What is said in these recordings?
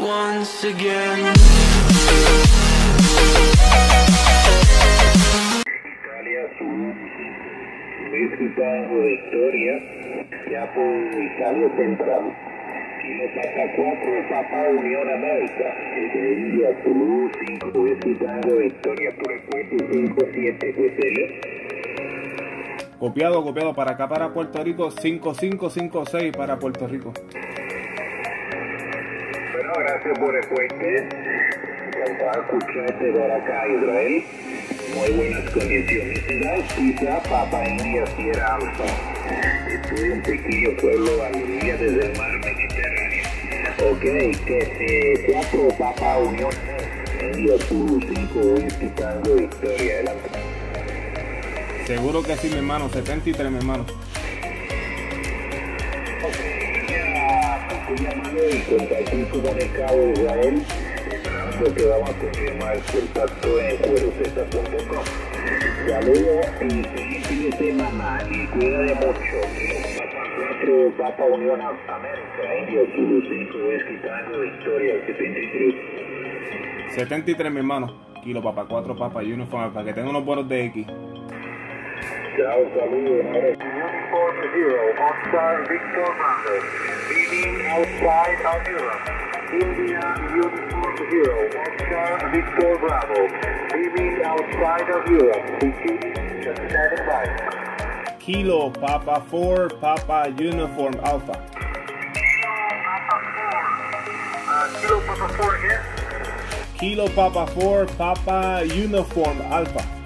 once again. Italia Sur, México Victoria, ya por Italia Central. Chile Papa 4, Papa Unión América. Desde India Zulu 5, México Victoria por el puesto 57, L. Copiado, copiado para acá, para Puerto Rico, 5556 para Puerto Rico. Bueno, gracias por el puente. De escucharte por acá, Israel. Muy buenas condiciones. Suiza, Papa India, Sierra Alfa. Estoy en un pequeño pueblo a la orilla desde el mar Mediterráneo. Ok, que se cuatro Papa Unión. India Zulu 5, Whisky Tango, Victoria. Adelante. Seguro que sí, mi hermano, 73, mi hermano. Estoy llamando y compartir con el de Israel. Esperando que vamos a confirmar el contacto en cueroseta.com. Saludos y feliz fin de semana y cuídate mucho. Papa 4, Papa Unión América, India Zulu 5, Whisky Tango, Victoria 73. 73, mi hermano. Kilo Papa 4, Papa Uniform, para que tenga unos buenos de X. Chao, saludos. Uniform Zero, Oscar Victor Bravo. Beaming outside of Europe. India Uniform Zero, Oscar Victor Bravo. Beaming outside of Europe. Repeating, standing by. Kilo Papa 4, Papa Uniform Alpha. Kilo Papa 4 again. Kilo Papa 4, Papa Uniform Alpha.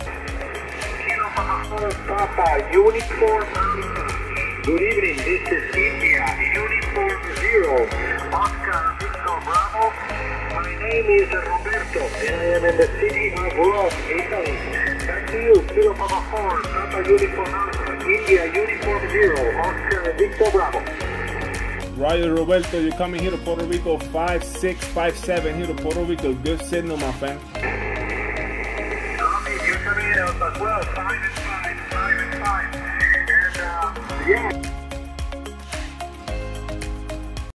Papa, Uniform 32. Good evening, this is India, Uniform 0, Oscar Victor Bravo. My name is Roberto, and I am in the city of Rome, Italy. Back to you, Kilo Papa 4, Papa Uniform Alpha, India, Uniform 0, Oscar Victor Bravo. Roger Roberto, you're coming here to Puerto Rico 5657 here to Puerto Rico. Good signal, my friend. Tommy, you're coming in as well,